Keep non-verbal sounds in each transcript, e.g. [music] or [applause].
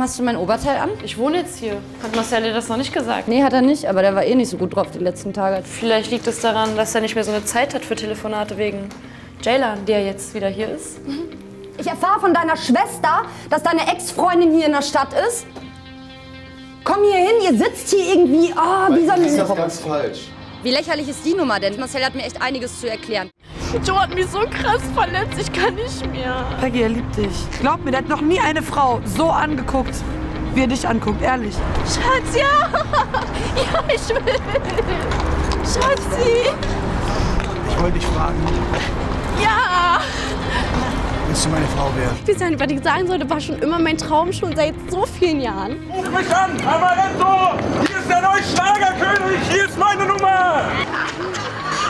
hast du mein Oberteil an? Ich wohne jetzt hier. Hat Marcel dir das noch nicht gesagt? Nee, hat er nicht, aber der war eh nicht so gut drauf die letzten Tage. Vielleicht liegt es daran, dass er nicht mehr so eine Zeit hat für Telefonate wegen Jaylan, der jetzt wieder hier ist. Ich erfahre von deiner Schwester, dass deine Ex-Freundin hier in der Stadt ist. Komm hier hin, ihr sitzt hier irgendwie, oh, wie so Das ist ein... ganz falsch. Wie lächerlich ist die Nummer denn? Marcel hat mir echt einiges zu erklären. Joe hat mich so krass verletzt, ich kann nicht mehr. Peggy, er liebt dich. Glaub mir, der hat noch nie eine Frau so angeguckt, wie er dich anguckt, ehrlich. Schatz, ja! [laughs] Ja, ich will! Schatzi! Ich wollte dich fragen, Ja! willst du meine Frau werden? Ich weiß ja nicht, was ich sagen sollte, war schon immer mein Traum, schon seit so vielen Jahren. Ruf mich an, Amaretto! Hier ist der neue Schlagerkönig, hier ist meine Nummer!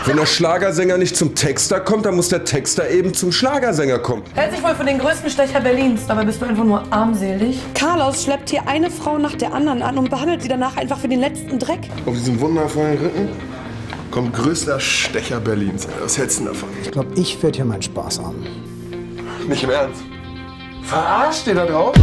Wenn der Schlagersänger nicht zum Texter kommt, dann muss der Texter eben zum Schlagersänger kommen. Hält sich wohl für den größten Stecher Berlins, dabei bist du einfach nur armselig. Carlos schleppt hier eine Frau nach der anderen an und behandelt sie danach einfach für den letzten Dreck. Auf diesem wundervollen Rücken kommt größter Stecher Berlins. Was hältst du denn davon? Ich glaube, ich werde hier meinen Spaß haben. Nicht im Ernst. Verarscht ihr da drauf?